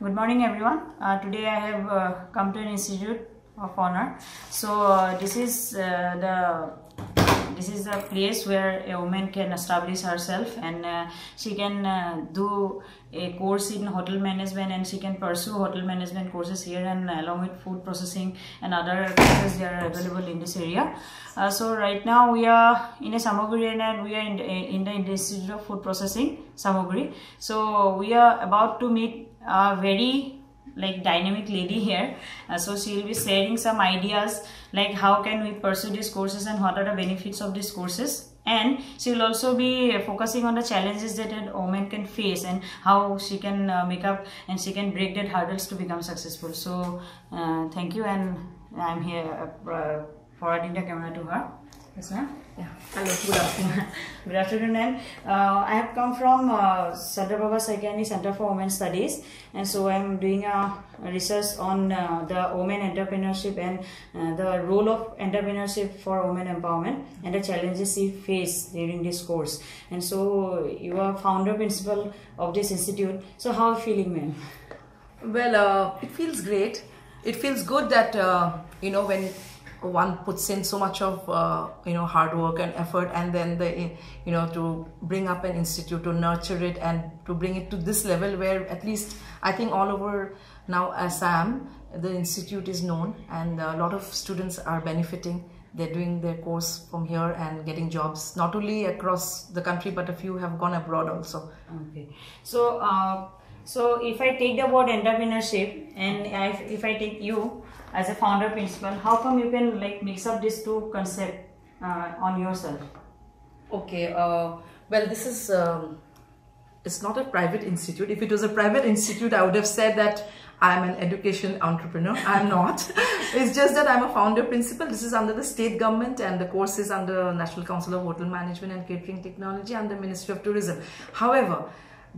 Good morning, everyone. Uh, today I have uh, come to an institute of honor. So uh, this is uh, the this is the place where a woman can establish herself and uh, she can uh, do a course in hotel management and she can pursue hotel management courses here and along with food processing and other courses they are available in this area. Uh, so right now we are in a Samaguri area and we are in the, in the Institute of Food Processing, Samaguri. So we are about to meet a very like dynamic lady here. Uh, so she will be sharing some ideas like how can we pursue these courses and what are the benefits of these courses. And she will also be focusing on the challenges that a woman can face and how she can uh, make up and she can break that hurdles to become successful. So uh, thank you and i'm here forwarding the camera to her yes ma'am yeah. Hello, good afternoon. good afternoon, ma'am. Uh, I have come from uh, Sardar Baba Center for Women Studies, and so I am doing a research on uh, the women entrepreneurship and uh, the role of entrepreneurship for women empowerment and the challenges she face during this course. And so you are founder principal of this institute. So how are you feeling, ma'am? Well, uh, it feels great. It feels good that uh, you know when one puts in so much of uh, you know hard work and effort and then the you know to bring up an institute to nurture it and to bring it to this level where at least i think all over now assam the institute is known and a lot of students are benefiting. They're doing their course from here and getting jobs not only across the country but a few have gone abroad also. Okay. So uh, so if i take the word entrepreneurship and if, if i take you as a founder principal how come you can like mix up these two concepts uh, on yourself? Okay uh, well this is um, it's not a private institute. If it was a private institute i would have said that i'm an education entrepreneur. I'm not. It's just that i'm a founder principal. This is under the state government and the course is under national council of hotel management and catering technology and the ministry of tourism. However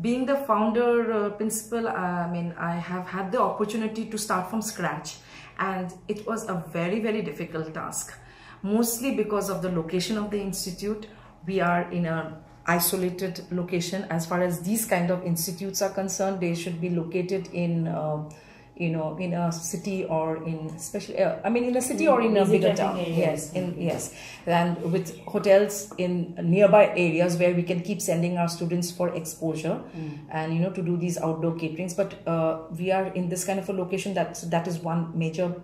being the founder uh, principal i mean i have had the opportunity to start from scratch and it was a very very difficult task. Mostly because of the location of the institute. We are in a isolated location. As far as these kind of institutes are concerned they should be located in uh, you know in a city or in especially uh, i mean in a city or in a bigger town yes in yes. And with hotels in nearby areas where we can keep sending our students for exposure mm. and you know to do these outdoor caterings. But uh, we are in this kind of a location that that is one major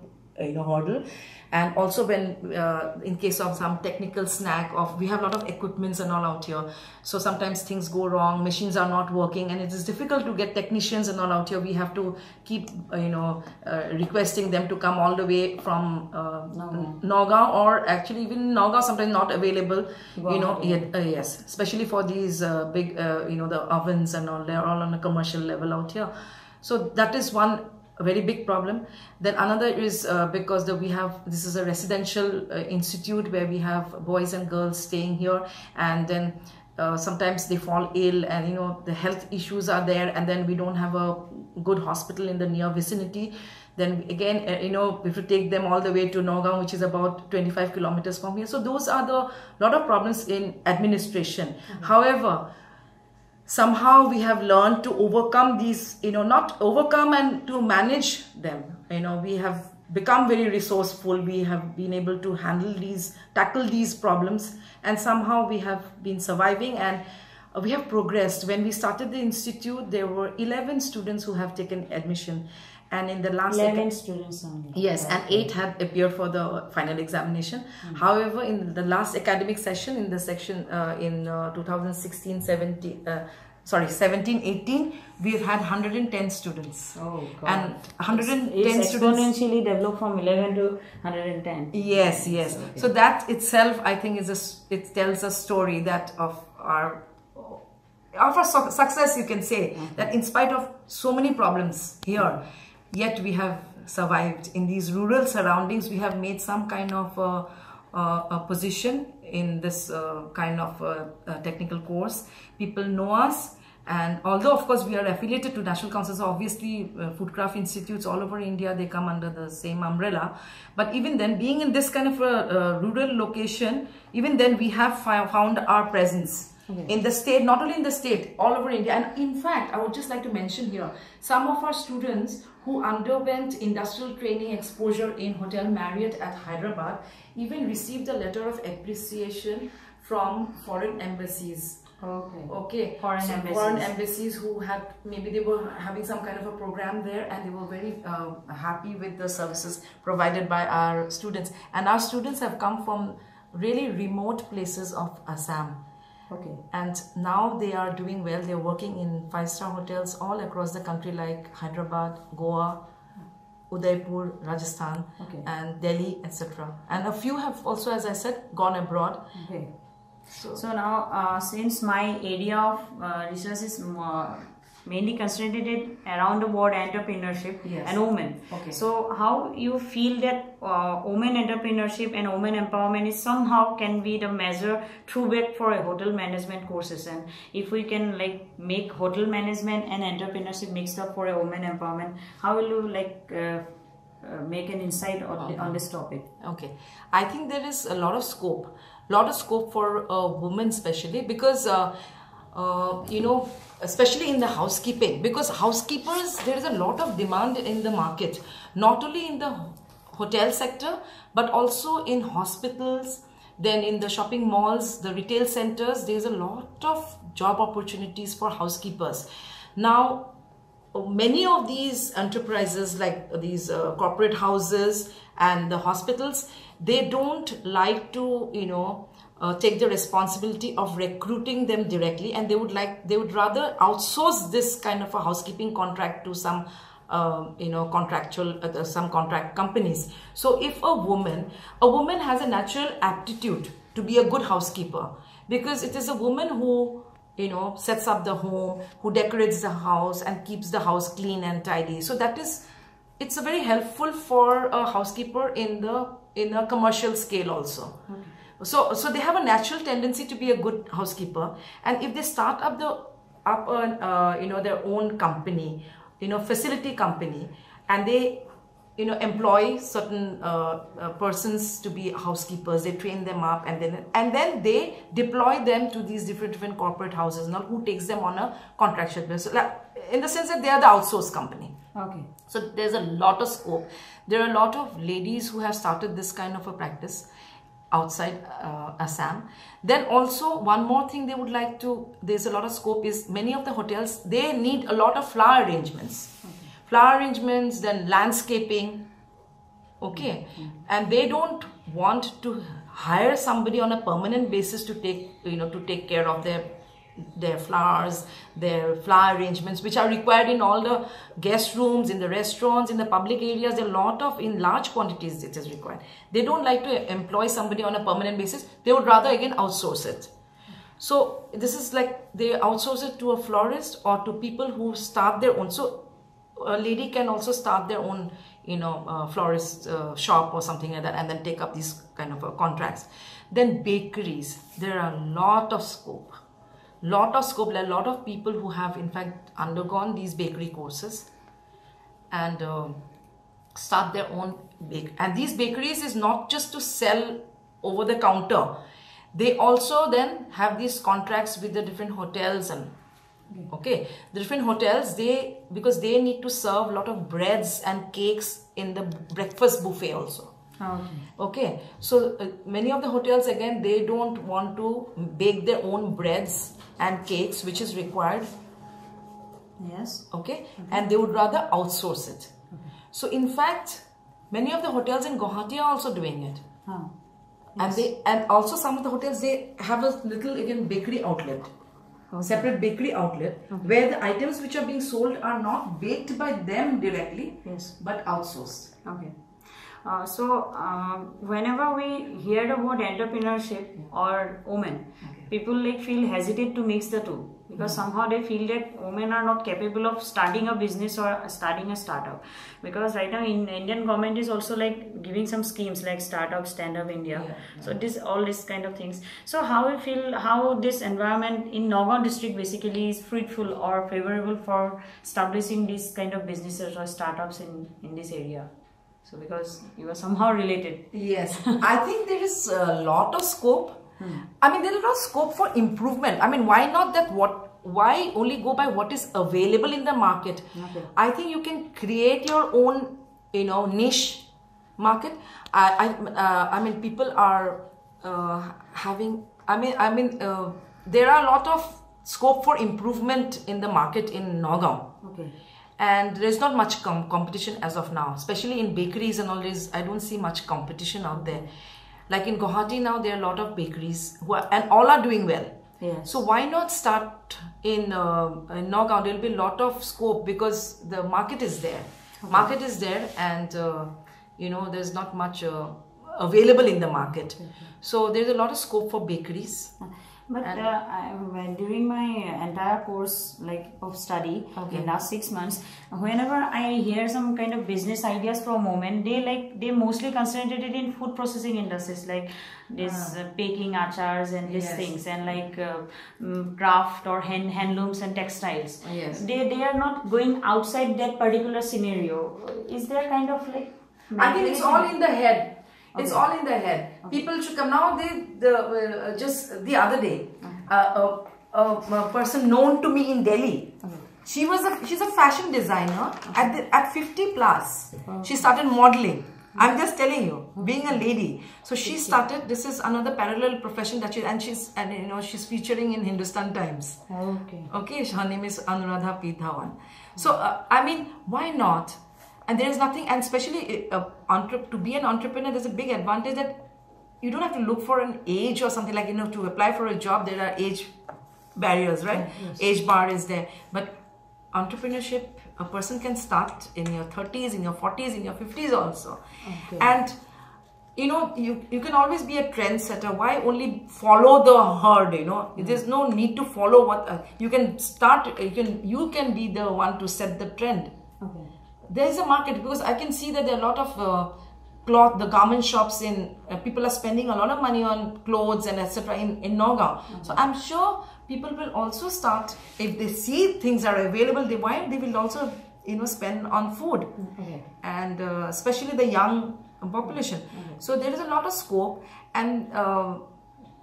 you know hurdle and also when uh, in case of some technical snack of we have a lot of equipments and all out here. So sometimes things go wrong machines are not working and it is difficult to get technicians and all out here. We have to keep uh, you know uh, requesting them to come all the way from uh, Nagaon or actually even Nagaon sometimes not available wow. you know yeah, uh, yes. Especially for these uh, big uh, you know the ovens and all they're all on a commercial level out here. So that is one a very big problem. Then another is uh, because the, we have this is a residential uh, institute where we have boys and girls staying here, and then uh, sometimes they fall ill, and you know the health issues are there, and then we don't have a good hospital in the near vicinity. Then again, uh, you know, we have to take them all the way to Nagaon, which is about 25 kilometers from here. So those are the lot of problems in administration. Mm -hmm. However, somehow we have learned to overcome these you know not overcome and to manage them. You know we have become very resourceful. We have been able to handle these tackle these problems and somehow we have been surviving and we have progressed. When we started the institute there were 11 students who have taken admission. And in the last 11 students only. Yes and 8 had appeared for the final examination. Mm -hmm. however in the last academic session in the section uh, in uh, 2016 17 uh, sorry 17 18 we've had 110 students. Oh God. and 110 it's, it's exponentially developed from 11 to 110 yes yes. Okay. so that itself i think is a it tells a story that of our our success you can say mm -hmm. that in spite of so many problems here yet we have survived. In these rural surroundings we have made some kind of uh, uh, a position in this uh, kind of uh, technical course. People know us and although of course we are affiliated to national councils obviously uh, foodcraft institutes all over india they come under the same umbrella. But even then being in this kind of a rural location even then we have found our presence In the state, not only in the state, all over India. And in fact, I would just like to mention here, some of our students who underwent industrial training exposure in Hotel Marriott at Hyderabad even received a letter of appreciation from foreign embassies. Okay. Okay. Foreign so embassies. Foreign embassies who had maybe they were having some kind of a program there and they were very uh, happy with the services provided by our students. And our students have come from really remote places of Assam. Okay. And now they are doing well. They're working in five-star hotels all across the country like Hyderabad, Goa, Udaipur, Rajasthan, Okay. and Delhi, etc. And a few have also, as I said, gone abroad. Okay. So, So now, uh, since my area of uh, research is uh, mainly concentrated around the word entrepreneurship Yes. and women. Okay. So how you feel that uh, women entrepreneurship and women empowerment is somehow can be the measure through back for a hotel management courses and if we can like make hotel management and entrepreneurship mixed up for a women empowerment, how will you like uh, uh, make an insight on, on this topic? Okay, I think there is a lot of scope, lot of scope for uh, women especially because uh, uh, you know especially in the housekeeping because housekeepers there is a lot of demand in the market not only in the hotel sector but also in hospitals then in the shopping malls the retail centers there is a lot of job opportunities for housekeepers. Now many of these enterprises like these uh, corporate houses and the hospitals they don't like to you know uh, take the responsibility of recruiting them directly and they would like they would rather outsource this kind of a housekeeping contract to some um, you know contractual uh, some contract companies. So if a woman a woman has a natural aptitude to be a good housekeeper because it is a woman who you know sets up the home who decorates the house and keeps the house clean and tidy. So that is it's a very helpful for a housekeeper in the in a commercial scale also so so they have a natural tendency to be a good housekeeper. And if they start up the up a uh, you know their own company you know facility company and they you know employ certain uh, uh, persons to be housekeepers they train them up and then and then they deploy them to these different different corporate houses. Now who takes them on a contractual basis? So like, in the sense that they are the outsourced company. Okay. so there's a lot of scope. There are a lot of ladies who have started this kind of a practice outside uh, assam. Then also one more thing they would like to there's a lot of scope is many of the hotels they need a lot of flower arrangements. Flower arrangements then landscaping okay? And they don't want to hire somebody on a permanent basis to take you know to take care of their their flowers their flower arrangements which are required in all the guest rooms in the restaurants in the public areas. A lot of in large quantities it is required. They don't like to employ somebody on a permanent basis. They would rather again outsource it. So this is like they outsource it to a florist or to people who start their own. So a lady can also start their own you know uh, florist uh, shop or something like that and then take up these kind of uh, contracts. Then bakeries. There are a lot of scope lot of scope a lot of people who have in fact undergone these bakery courses and uh, start their own bake and these bakeries is not just to sell over the counter. They also then have these contracts with the different hotels and okay the different hotels they because they need to serve a lot of breads and cakes in the breakfast buffet also Okay. okay so uh, many of the hotels again they don't want to bake their own breads and cakes which is required Yes. okay and they would rather outsource it so in fact many of the hotels in guwahati are also doing it Huh. and they and also some of the hotels they have a little again bakery outlet separate bakery outlet where the items which are being sold are not baked by them directly Yes. but outsourced Okay. Uh, so, um, whenever we hear about entrepreneurship or women, people like feel hesitate to mix the two because somehow they feel that women are not capable of starting a business or starting a startup. Because right now, in Indian government is also like giving some schemes like startup, stand up India. Yeah, So this all this kind of things. So how we feel how this environment in Nagaon district basically is fruitful or favorable for establishing these kind of businesses or startups in in this area. So because you are somehow related. Yes, I think there is a lot of scope I mean, there's a lot of scope for improvement. I mean, why not that what why only go by what is available in the market Okay. i think you can create your own you know niche market i i, uh, I mean people are uh, having i mean i mean uh, there are a lot of scope for improvement in the market in nagaon Okay. And there's not much com- competition as of now especially in bakeries and all this i don't see much competition out there like in guwahati now there are a lot of bakeries who are, and all are doing well Yes. so why not start in, uh, in Nagaon? There'll be a lot of scope because the market is there. Market is there, and uh, you know there's not much uh, available in the market. So there's a lot of scope for bakeries. But uh, during my entire course, like of study, Okay. in last six months, whenever I hear some kind of business ideas from women, they like they mostly concentrated in food processing industries, like this uh, baking achars and these Yes. things, and like uh, mm, craft or hand handlooms and textiles. Yes. They they are not going outside that particular scenario. Is there kind of like? I think it's all in the head. It's all in the head. People should come now. They the uh, just the other day, uh, a, a, a person known to me in Delhi. She was a she's a fashion designer at the, at 50 plus. She started modeling. I'm just telling you, being a lady. So she started. This is another parallel profession that she and she's and you know she's featuring in Hindustan Times. Okay. Okay, her name is Anuradha P. Dhawan. So, uh, I mean, why not? And there is nothing, and especially uh, to be an entrepreneur, there's a big advantage that you don't have to look for an age or something like, you know, to apply for a job, there are age barriers, right? Age bar is there. But entrepreneurship, a person can start in your 30s, in your 40s, in your 50s also. Okay. And you know you you can always be a trendsetter why only follow the herd you know there's no need to follow what uh, you can start you can you can be the one to set the trend Okay. There is a market because i can see that there are a lot of uh, cloth the garment shops in uh, people are spending a lot of money on clothes and etc in in Nagaon. so i'm sure people will also start if they see things are available they why they will also you know spend on food Okay. and uh, especially the young population. So there is a lot of scope, and uh,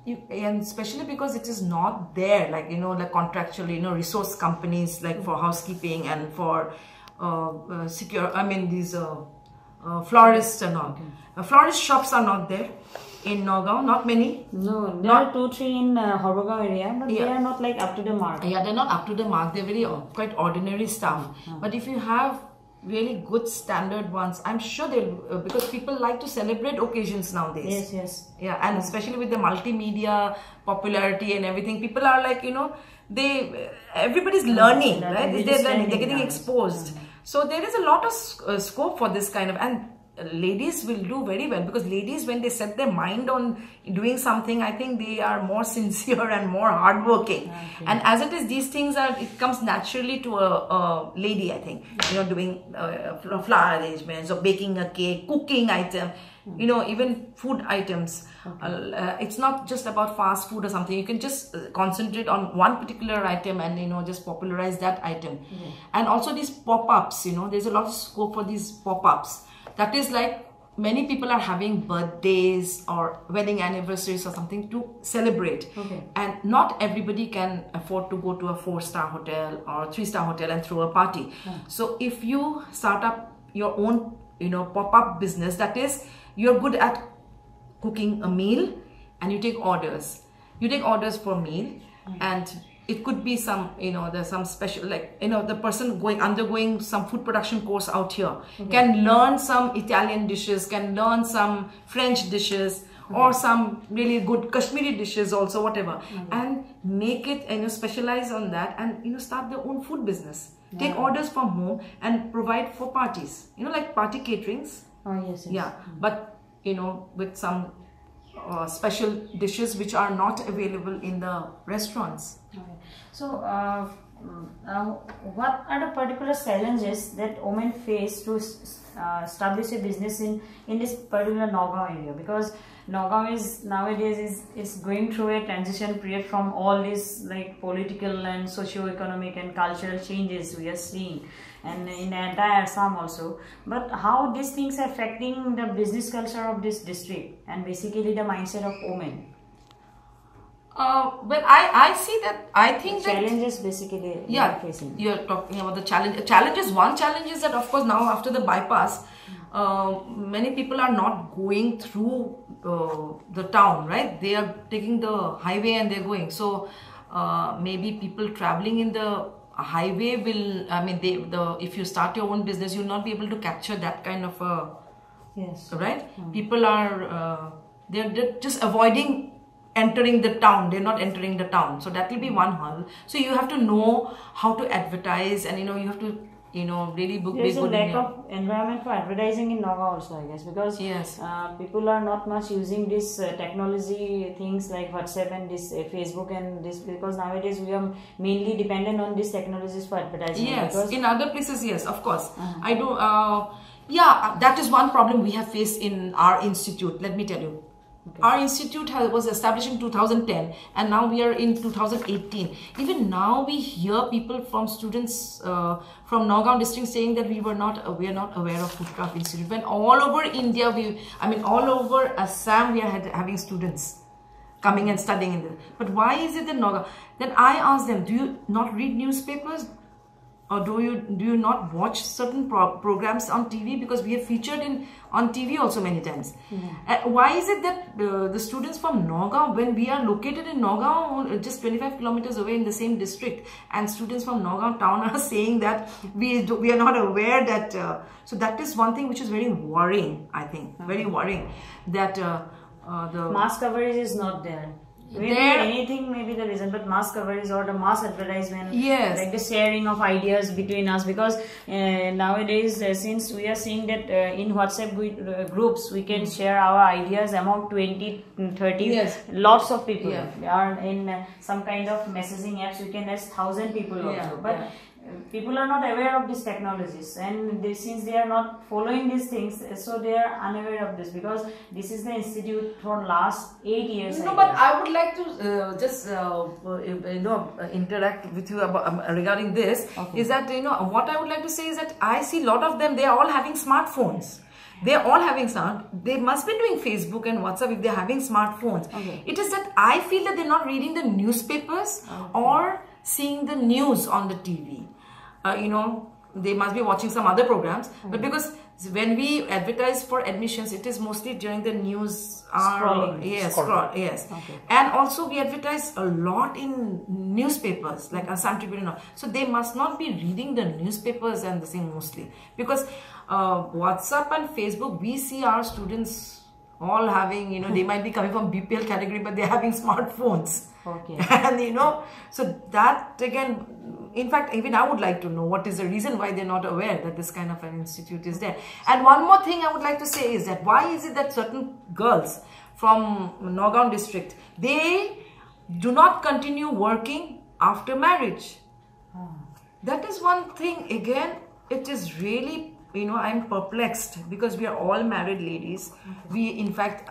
you, and especially because it is not there, like you know, like contractually, you know, resource companies like for housekeeping and for uh, uh, secure. I mean, these uh, uh, florists and all. Uh, florist shops are not there in Nagaon. Not many. No, there are two, three in uh, area, but they are not like up to the mark. Yeah, they're not up to the mark. They're very quite ordinary stuff. But if you have really good standard ones, I'm sure they'll uh, because people like to celebrate occasions nowadays. Yes, yes. Yeah, and especially with the multimedia popularity and everything, people are like you know they everybody's learning, that right? is They're learning, they're getting exposed. So there is a lot of uh, scope for this kind of and. Ladies will do very well because ladies, when they set their mind on doing something, I think they are more sincere and more hardworking. And as it is, these things are it comes naturally to a, a lady. I think you know doing uh, flower arrangements or baking a cake, cooking item, you know even food items. Uh, uh, it's not just about fast food or something. You can just uh, concentrate on one particular item and you know just popularize that item. And also these pop-ups. You know, there's a lot of scope for these pop-ups. That is like many people are having birthdays or wedding anniversaries or something to celebrate Okay. and not everybody can afford to go to a four star hotel or three star hotel and throw a party so if you start up your own you know pop-up business that is you're good at cooking a meal and you take orders. You take orders for meal mm. and it could be some you know there's some special like you know the person going undergoing some food production course out here mm-hmm. can learn some italian dishes can learn some french dishes mm-hmm. or some really good kashmiri dishes also whatever mm-hmm. and make it and you know specialize on that and you know start their own food business. Take orders from home and provide for parties you know like party caterings. Oh, yes, yes. yeah mm. but you know with some uh, special dishes which are not available in the restaurants Okay. So, uh, what are the particular challenges that women face to uh, establish a business in in this particular Nagaon area? Because Nagaon is nowadays is is going through a transition period from all these like political and socio-economic and cultural changes we are seeing, and in the entire Assam also. But how these things are affecting the business culture of this district and basically the mindset of women? Uh, well, I, I see that, I think that Challenges basically you yeah are facing. you're talking about the challenge challenges one challenge is that of course now after the bypass uh, many people are not going through uh, the town right they are taking the highway and they're going so uh, maybe people traveling in the highway will i mean they the if you start your own business you'll not be able to capture that kind of a Yes. right? People are uh, they're, they're just avoiding entering the town. They're not entering the town. So that will be one hurdle so you have to know how to advertise and you know you have to you know really book There is be a lack of environment for advertising in Nagaon also, I guess, because Yes. uh, people are not much using this uh, technology things like WhatsApp and this uh, Facebook and this because nowadays we are mainly dependent on these technologies for advertising. yes. Because in other places yes of course. I do uh, yeah that is one problem we have faced in our institute let me tell you our institute has, was established in 2010 and now we are in 2018 even now we hear people from students uh, from Nagaon district saying that we were not we are not aware of foodcraft institute when all over india we i mean all over assam we are had, having students coming and studying in this. But why is it that Nagaon? Then I ask them, do you not read newspapers? Or do you do you not watch certain pro- programs on TV because we are featured in on TV also many times? Uh, why is it that uh, the students from Nagaon, when we are located in Nagaon, uh, just 25 kilometers away in the same district, and students from Nagaon town are saying that we do, we are not aware that. Uh, so that is one thing which is very worrying. I think very worrying that. Uh, uh, the mass coverage is not there. Maybe There- anything may be the reason, but mass coverage is or the mass advertisement, Yes. like the sharing of ideas between us, because uh, nowadays uh, since we are seeing that uh, in WhatsApp uh, groups we can share our ideas among 20, 30, Yes. lots of people. Yeah. Are in uh, some kind of messaging apps. We can ask thousand people Yeah, also, but. yeah. People are not aware of these technologies, and they, since they are not following these things, uh, so they are unaware of this because this is the institute for last eight years. No, I but guess. I would like to uh, just uh, uh, you know uh, interact with you about um, regarding this. Okay. Is that you know what I would like to say is that I see a lot of them. They are all having smartphones. They are all having smart. They must be doing Facebook and WhatsApp if they are having smartphones. Okay. It is that I feel that they're not reading the newspapers or seeing the news on the TV. Uh, you know, they must be watching some other programs. But because when we advertise for admissions, it is mostly during the news. hour. Yes, scroll, yes. Okay. And also we advertise a lot in newspapers like Assam Tribune. So they must not be reading the newspapers and the same mostly because uh, WhatsApp and Facebook we see our students all having you know they might be coming from BPL category but they're having smartphones. Okay. and you know so that again in fact even i would like to know what is the reason why they're not aware that this kind of an institute is there. And one more thing i would like to say is that why is it that certain girls from Nagaon district they do not continue working after marriage? Hmm. That is one thing again it is really you know i'm perplexed because we are all married ladies. We in fact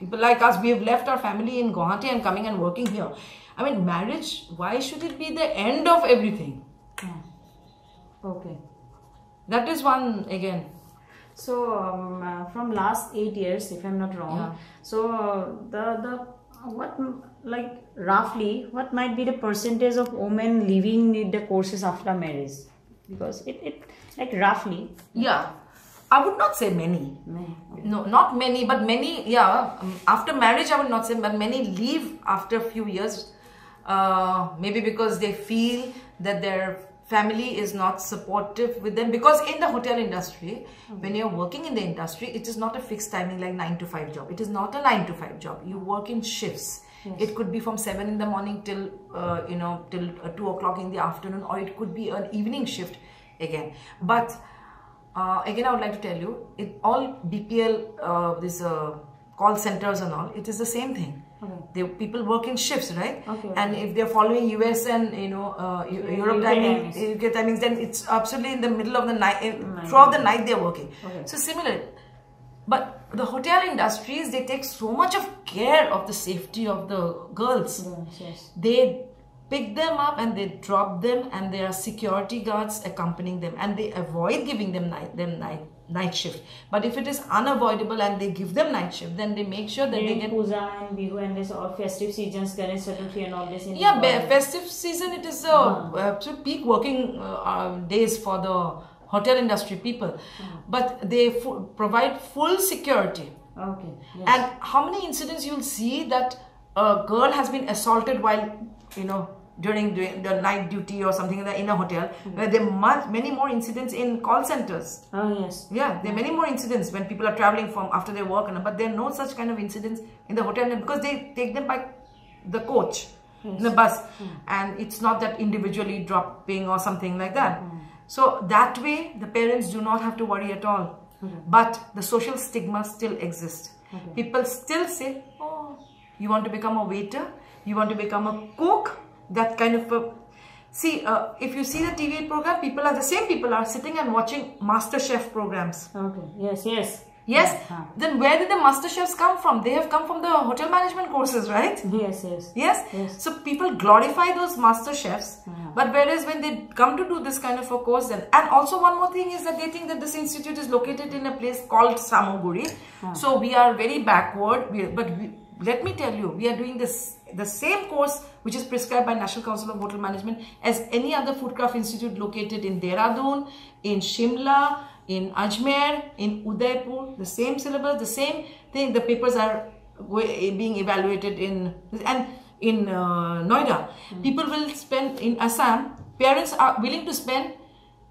people like us we have left our family in guwahati and coming and working here i mean marriage why should it be the end of everything Okay. that is one again So um, uh, from last eight years, if I'm not wrong, Yeah. so uh, the the what like roughly what might be the percentage of women leaving the courses after marriage? Because it, it like roughly. yeah i would not say many. May- no not many but many yeah um, after marriage i would not say but many leave after a few years uh, maybe because they feel that their family is not supportive with them. Because in the hotel industry when you're working in the industry it is not a fixed timing like 9 to 5 job. It is not a 9 to 5 job. You work in shifts. It could be from 7 in the morning till uh, you know till uh, 2 o'clock in the afternoon or it could be an evening shift again. But uh, again, I would like to tell you, it all BPO, uh, this uh, call centers and all, it is the same thing. Okay. They people work in shifts, right? Okay. And if they're following US and you know uh, Eu- Europe timing, timings. UK timings, then it's absolutely in the middle of the night. eh, Throughout the night, they're working. Okay. So similar. But the hotel industries, they take so much of care of the safety of the girls Yes, yes. they pick them up and they drop them and there are security guards accompanying them and they avoid giving them night them night night shift. But if it is unavoidable and they give them night shift, then they make sure that they get Puja and Bihu and this all festive seasons, Ganesh Chaturthi and all this. In yeah festive season it is a uh, so peak working uh, uh, days for the hotel industry people but they provide full security Okay. Yes. and how many incidents you'll see that a girl has been assaulted while you know during, during the night duty or something like that in a hotel hmm. where there are much, many more incidents in call centers oh yes. yeah, there are many more incidents when people are traveling from after their work, and but there are no such kind of incidents in the hotel because they take them by the coach, in the bus, hmm. and it's not that individually dropping or something like that. Hmm. So that way, the parents do not have to worry at all. But the social stigma still exists. People still say, "Oh, you want to become a waiter? You want to become a cook?" That kind of a See, uh, if you see the TV program, people are the same people are sitting and watching Master Chef programs. Okay. Yes. Yes. Yes, then where did the Master Chefs come from? They have come from the hotel management courses, right? Yes. Yes. Yes? Yes. So people glorify those master chefs, Uh-huh. but whereas when they come to do this kind of a course, then and also one more thing is that they think that this institute is located in a place called Samaguri. So we are very backward. We, but we, let me tell you, we are doing this the same course which is prescribed by National Council of Hotel Management as any other foodcraft institute located in Dehradun, in Shimla, in Ajmer, in Udaipur. The same syllabus, the same thing. The papers are being evaluated in and in uh, Noida. People will spend in Assam. Parents are willing to spend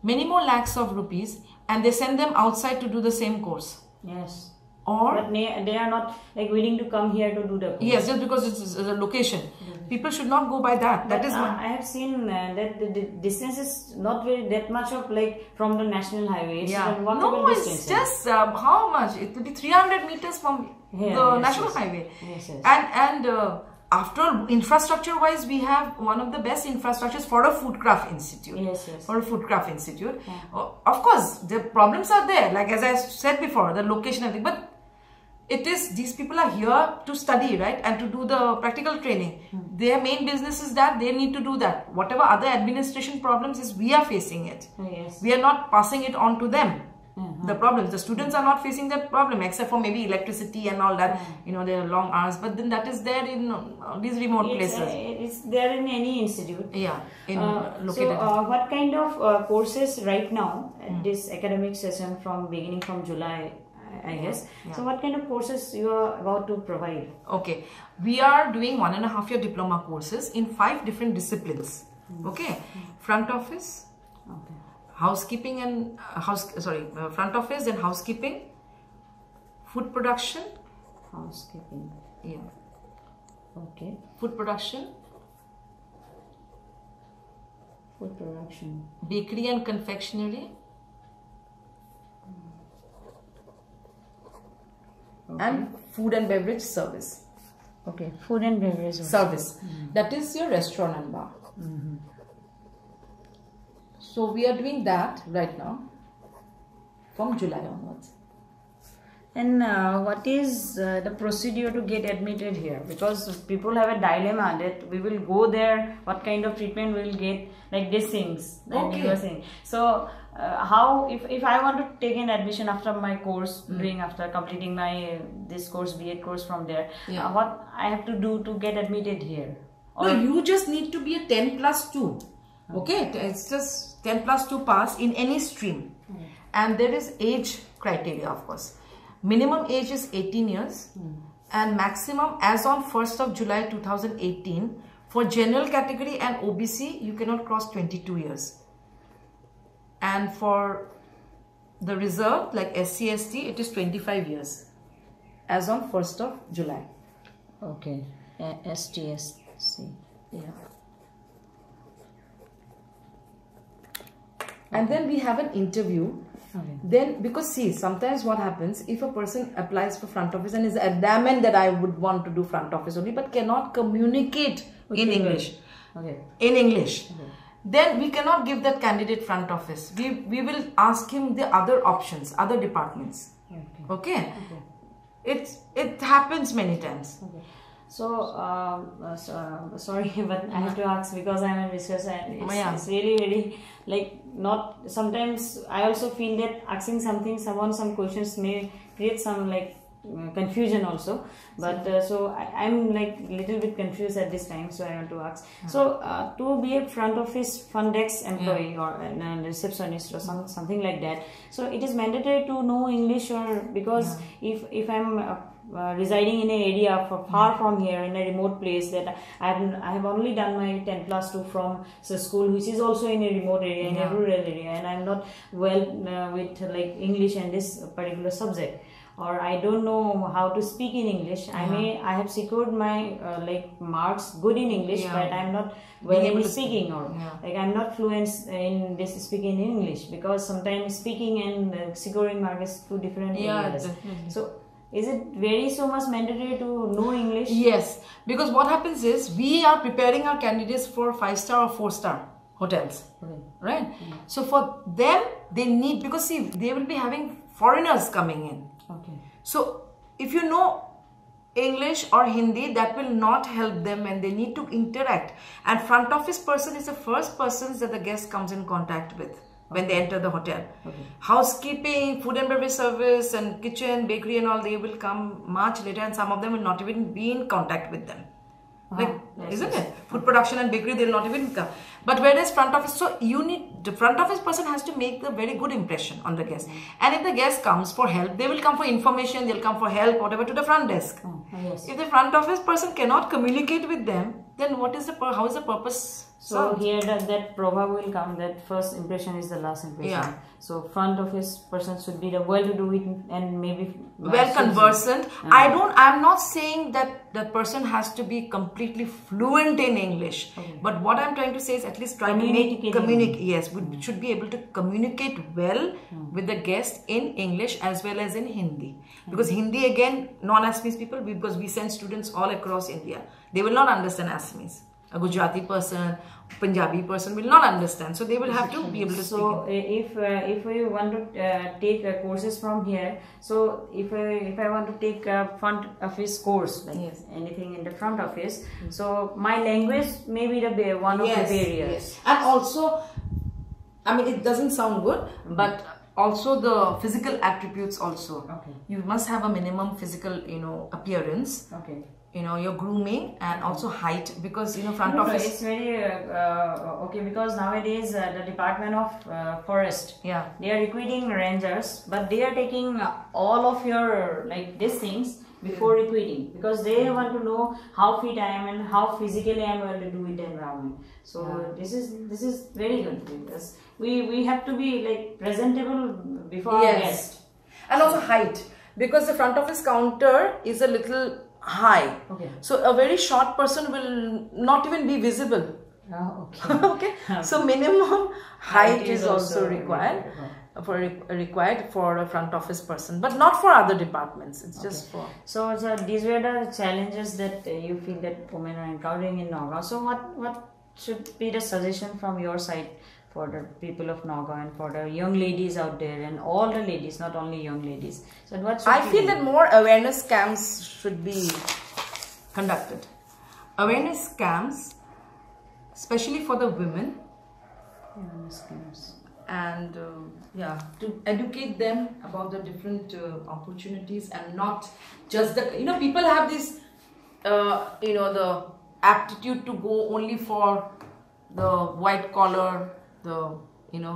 many more lakhs of rupees, and they send them outside to do the same course. Yes. Or But they, are not like willing to come here to do the course. yes, just because it's a location, people should not go by that. That But, is uh, I have seen uh, that the, the distance is not very that much of like from the national highway. It's yeah. No, it's distance. just uh, how much? It will be 300 meters from Yeah, the yes, national yes. highway. Yes, yes. And and uh, after all, infrastructure wise, we have one of the best infrastructures for a foodcraft institute. Yes, yes. For a foodcraft institute, Uh, of course, the problems are there. Like as I said before, the location and everything, but it is these people are here to study right and to do the practical training. Their main business is that they need to do that. Whatever other administration problems is we are facing it. Oh, yes. we are not passing it on to them. The problems the students are not facing that problem except for maybe electricity and all that you know there are long hours but then that is there in uh, these remote It's, places. uh, it's there in any institute. yeah in Uh, located so, uh, what kind of uh, courses right now Hmm. at this academic session from beginning from July, I, guess. yeah. So, what kind of courses you are about to provide? Okay, we are doing one and a half year diploma courses in five different disciplines. Okay, front office, Okay. housekeeping and uh, house sorry uh, front office and housekeeping, food production, Housekeeping. yeah, Okay. food production, Food production. bakery and confectionery, and food and beverage service. Okay. Food and beverage. also. service mm-hmm. that is your restaurant and bar mm-hmm. so we are doing that right now from july onwards And uh, what is uh, the procedure to get admitted here? Because people have a dilemma that we will go there, what kind of treatment we will get, like these things that you Okay. were saying. So, uh, how if, if I want to take an admission after my course, doing after completing my this course, B.Ed course from there, Yeah. uh, what I have to do to get admitted here? no you just need to be a 10 plus 2 okay it's just 10 plus 2 pass in any stream and there is age criteria of course minimum age is 18 years. And maximum as on 1st of july 2018 for general category and obc you cannot cross 22 years. And for the reserve like SCST it is 25 years as on 1st of July. Okay. Uh, STSC. yeah. And then we have an interview Okay. then because see sometimes what happens if a person applies for front office and is adamant that I would want to do front office only but cannot communicate in English Okay. in English, then we cannot give that candidate front office. We, we will ask him the other options, other departments. Okay. Okay? It's, it happens many times. Okay. So, um, uh, so, uh, sorry, but I have to ask because I'm a researcher and it's, Yeah. it's really, really like not sometimes I also feel that asking something, someone some questions may create some like uh, confusion also. But uh, so I, i'm like a little bit confused at this time so i want to ask. So uh, to be a front office fundex employee or a receptionist or some, something like that so it is mandatory to know english or because if if i'm uh, residing in an area for, far from here in a remote place that I have I have only done my 10 plus 2 from the school which is also in a remote area in a rural area and I'm not well uh, with like English and this particular subject. Or I don't know how to speak in English. I may I have secured my uh, like marks good in English Yeah. but I'm not well able in to speaking or Yeah. like I'm not fluent in this speaking in English because sometimes speaking and uh, securing marks is two different areas. so is it very so much mandatory to know English? Yes, because what happens is we are preparing our candidates for five star or four star hotels, Okay. right? So for them, they need because see they will be having foreigners coming in. Okay. So if you know English or Hindi, that will not help them when they need to interact. And front office person is the first persons that the guest comes in contact with when they enter the hotel. Housekeeping, food and beverage service, and kitchen, bakery, and all they will come much later, and some of them will not even be in contact with them. Like, yes, isn't it? Food production and bakery, they'll not even come. But whereas front office, so you need the front office person has to make a very good impression on the guest. And if the guest comes for help, they will come for information, they'll come for help, whatever, to the front desk. Oh, yes. If the front office person cannot communicate with them, then what is the how is the purpose? So served? here that, that proverb will come that first impression is the last impression. Yeah. So front office person should be the well to do it and maybe well conversant. I don't. I'm not saying that the person has to be completely fluent in English. But what I'm trying to say is at least try to make communicate. Yes, would, mm. should be able to communicate well mm. with the guest in English as well as in Hindi. Mm. Because Hindi again, non-Assamese people, because we send students all across India, they will not understand Assamese. A Gujarati person, Punjabi person will not understand. So they will have to be able to speak. So uh, if uh, if we want to uh, take uh, courses from here, so if I if I want to take a front office course like Yes. anything in the front office, so my language may be the one of the barriers. And also, I mean, it doesn't sound good, but also the physical attributes also. Okay. You must have a minimum physical, you know, appearance. Okay. You know, your grooming and also height because you know front No, office. it's very uh, uh, okay because nowadays uh, the Department of uh, Forest Yeah. they are recruiting rangers, but they are taking uh, all of your like these things before recruiting because they want to know how fit I am and how physically I am going to do with the environment. So this is this is very good because we we have to be like presentable before our Yes. guest. And also height because the front office counter is a little high. Okay. So a very short person will not even be visible. Oh, okay. okay. So minimum height, is is, also, also required required. for required for a front office person, but not for other departments. It's just for So, so these were the challenges that you feel that women are encountering in Nagaon. So, what what should be the suggestion from your side for the people of Nagaon and for the young ladies out there and all the ladies, not only young ladies. So, what should I feel do? that more awareness camps should be conducted. Awareness camps, especially for the women, Awareness camps. and uh, yeah, to educate them about the different uh, opportunities and not just the you know people have this uh, you know the aptitude to go only for the white collar, the you know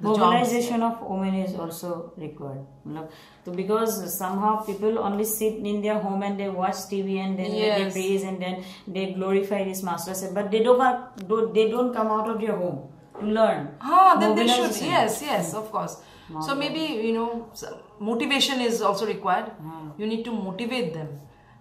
the jobs. Mobilization of women is also required. So because somehow people only sit in their home and they watch TV and then they praise and then they glorify this master but they don't they don't come out of their home to learn. Ah, then they should. Yes, yes, of course. So maybe you know, motivation is also required. You need to motivate them.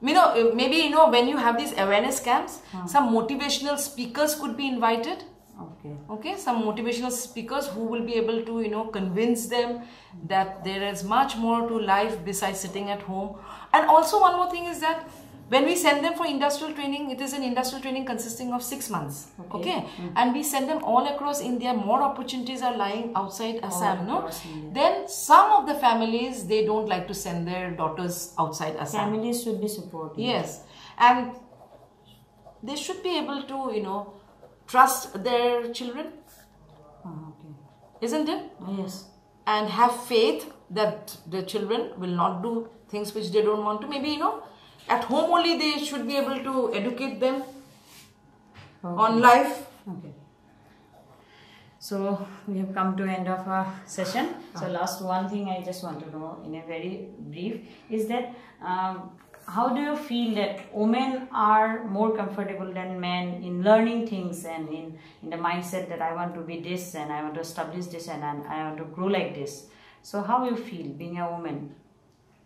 You know, uh, maybe you know when you have these awareness camps, some motivational speakers could be invited. Okay. Okay, some motivational speakers who will be able to you know convince them that there is much more to life besides sitting at home. And also one more thing is that when we send them for industrial training, it is an industrial training consisting of six months. Okay, mm-hmm. and we send them all across India. More opportunities are lying outside Assam. No, then some of the families they don't like to send their daughters outside Assam. Families should be supported. Yes, and they should be able to, you know, trust their children. Ah, okay. isn't it? Yes. And have faith that the children will not do things which they don't want to. Maybe, you know, at home only they should be able to educate them on life. Okay. So we have come to end of our session. So last one thing I just want to know in a very brief is that um, how do you feel that women are more comfortable than men in learning things and in, in the mindset that I want to be this and I want to establish this and I, want to grow like this. So how you feel being a woman?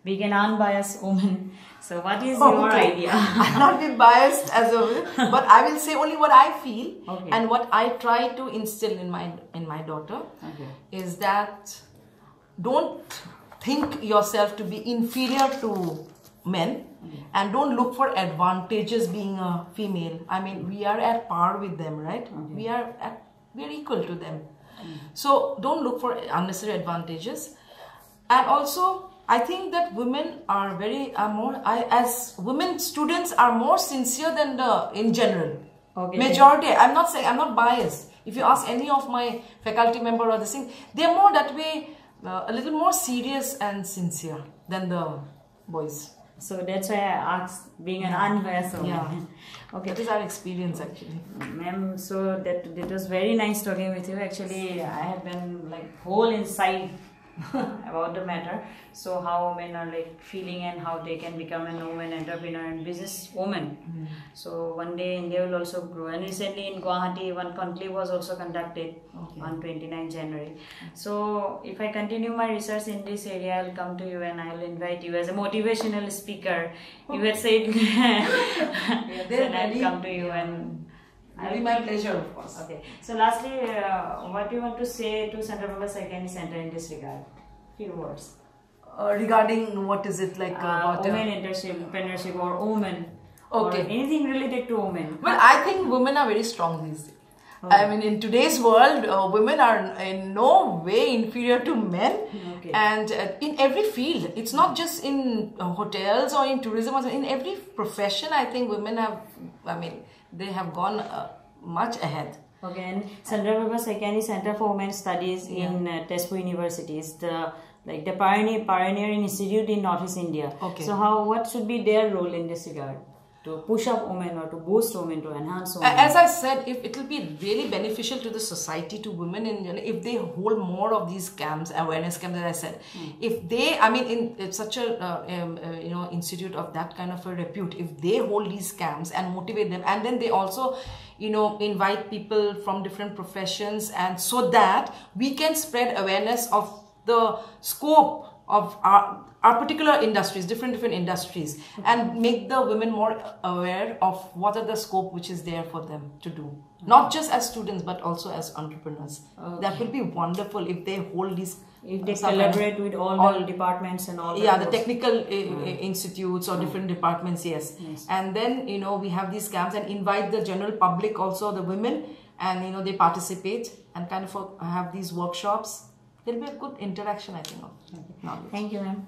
Being an unbiased woman. So what is your idea? I'll not be biased as a woman, but I will say only what I feel Okay. and what I try to instill in my in my daughter Okay. is that don't think yourself to be inferior to men and don't look for advantages being a female. I mean we are at par with them, right? We are at we are equal to them. So don't look for unnecessary advantages. And also, I think that women are very are more. I as women students are more sincere than the in general. Okay. Majority. I'm not saying I'm not biased. If you ask any of my faculty member or the thing, they're more that way, uh, a little more serious and sincere than the boys. So that's why I asked being an unbiased woman. Yeah. Okay. That is our experience actually. Ma'am, so that that was very nice talking with you. Actually, I have been like whole inside about the matter. So how women are like feeling and how they can become an woman entrepreneur and business woman. Hmm. So one day India will also grow. And recently in Guwahati, one conclave was also conducted Okay. on 29 January. So if I continue my research in this area, I'll come to you and I'll invite you as a motivational speaker. You had said, they're then I'll come to you and It'll be my pleasure, of course. Okay. So lastly, uh, what do you want to say to Santa Barbara Psychiatry Center in this regard? Few words. Uh, regarding what is it like? Uh, Uh, uh, women entrepreneurship or women. Or Okay. anything related to women. Well, I think women are very strong these days. I mean, in today's world, uh, women are in no way inferior to men. Okay. And uh, in every field, it's not just in uh, hotels or in tourism, or in every profession, I think women have, I mean, they have gone uh, much ahead. Okay, and Santa Barbara Psychiatry Center for Women Studies in uh, University is the like the pioneer pioneering institute in Northeast India. Okay. So how what should be their role in this regard? To push up women or to boost women to enhance women. As I said, if it will be really beneficial to the society, to women, in you if they hold more of these camps, awareness camps, as I said, if they, I mean, in, in such a uh, um, uh, you know institute of that kind of a repute, if they hold these camps and motivate them, and then they also, you know, invite people from different professions, and so that we can spread awareness of the scope of our our particular industries, different different industries, and make the women more aware of what are the scope which is there for them to do, not just as students but also as entrepreneurs. That will be wonderful if they hold these. if they collaborate with all, all- the departments and all yeah, the technical uh, institutes or different departments, yes. Yes. And then you know we have these camps and invite the general public, also the women, and you know they participate and kind of uh, have these workshops. There'll be a good interaction, I think. Of knowledge. Thank you, ma'am.